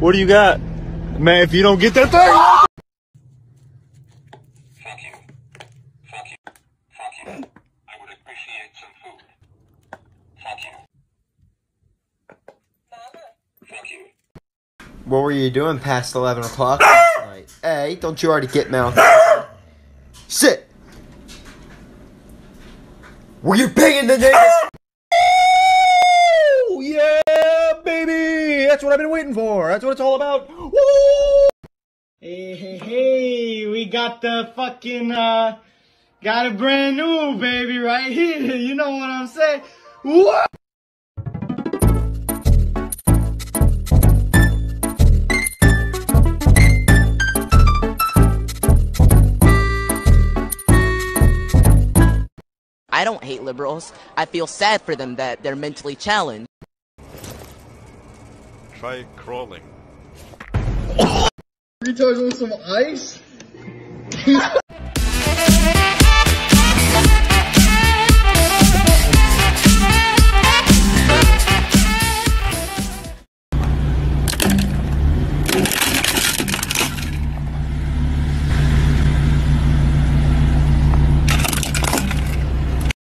What do you got? Man, if you don't get that thing. Fuck you. Fuck you. Fuck you. I would appreciate some food. Fuck you. Fuck you. What were you doing past 11 o'clock? Hey, don't you already get mouth? Sit! Were you banging the niggas? That's what I've been waiting for. That's what it's all about. Woo! Hey, hey, hey, we got the fucking, uh, got a brand new baby right here. You know what I'm saying? What? I don't hate liberals. I feel sad for them that they're mentally challenged. Try crawling. Retards want some ice?